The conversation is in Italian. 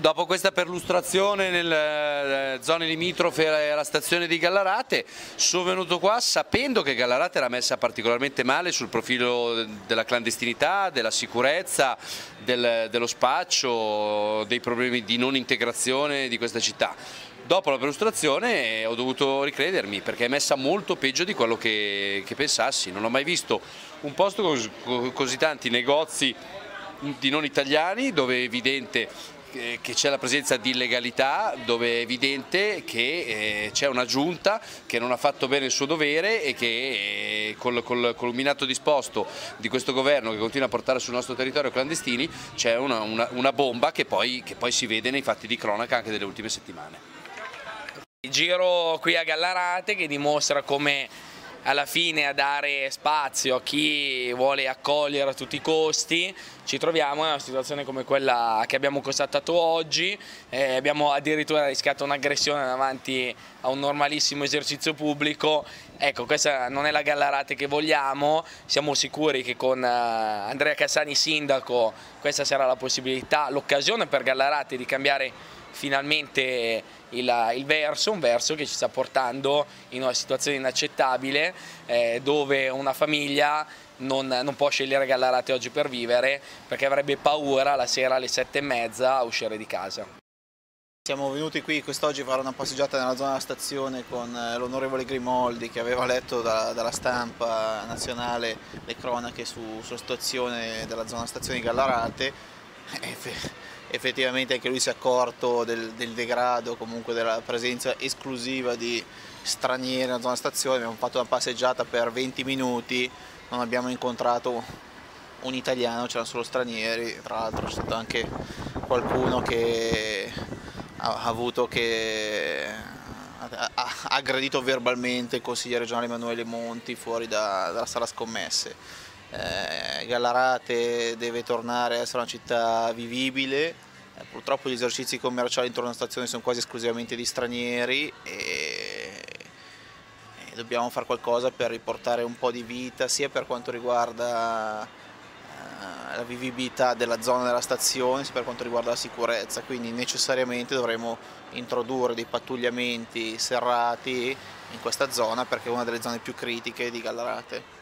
dopo questa perlustrazione nelle eh, zone limitrofe alla stazione di Gallarate sono venuto qua sapendo che Gallarate era messa particolarmente male sul profilo della clandestinità, della sicurezza, del, dello spaccio, dei problemi di non integrazione di questa città. Dopo la perlustrazione ho dovuto ricredermi perché è messa molto peggio di quello che, che pensassi, non ho mai visto un posto con così tanti negozi di non italiani dove è evidente che c'è la presenza di illegalità, dove è evidente che eh, c'è una giunta che non ha fatto bene il suo dovere e che eh, col, col, col minato disposto di questo governo che continua a portare sul nostro territorio clandestini c'è una, una, una, bomba che poi, che poi si vede nei fatti di cronaca anche delle ultime settimane. Giro qui a Gallarate che dimostra come alla fine a dare spazio a chi vuole accogliere a tutti i costi, ci troviamo in una situazione come quella che abbiamo constatato oggi, eh, abbiamo addirittura rischiato un'aggressione davanti a un normalissimo esercizio pubblico, ecco questa non è la Gallarate che vogliamo, siamo sicuri che con eh, Andrea Cassani sindaco questa sarà la possibilità, l'occasione per Gallarate di cambiare finalmente il, il, verso, un verso che ci sta portando in una situazione inaccettabile eh, dove una famiglia non, non, può scegliere Gallarate oggi per vivere perché avrebbe paura la sera alle sette e mezza a uscire di casa. Siamo venuti qui quest'oggi a fare una passeggiata nella zona della stazione con eh, l'onorevole Grimoldi che aveva letto da, dalla stampa nazionale le cronache su, sulla situazione della zona stazione di Gallarate effettivamente anche lui si è accorto del, del degrado, comunque della presenza esclusiva di stranieri nella zona stazione, abbiamo fatto una passeggiata per 20 minuti, non abbiamo incontrato un italiano, c'erano solo stranieri, tra l'altro c'è stato anche qualcuno che ha avuto che ha aggredito verbalmente il consigliere regionale Emanuele Monti fuori da, dalla sala scommesse eh, Gallarate deve tornare a essere una città vivibile, eh, purtroppo gli esercizi commerciali intorno alla stazione sono quasi esclusivamente di stranieri e, e dobbiamo fare qualcosa per riportare un po' di vita sia per quanto riguarda eh, la vivibilità della zona della stazione sia per quanto riguarda la sicurezza, quindi necessariamente dovremo introdurre dei pattugliamenti serrati in questa zona perché è una delle zone più critiche di Gallarate.